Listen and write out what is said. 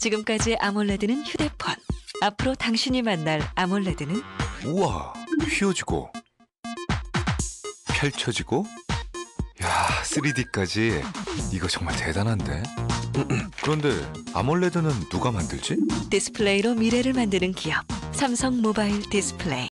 지금까지의 아몰레드는 휴대폰. 앞으로 당신이 만날 아몰레드는 우와, 휘어지고 펼쳐지고 야, 3D까지 이거 정말 대단한데. 그런데 아몰레드는 누가 만들지? 디스플레이로 미래를 만드는 기업. 삼성 모바일 디스플레이.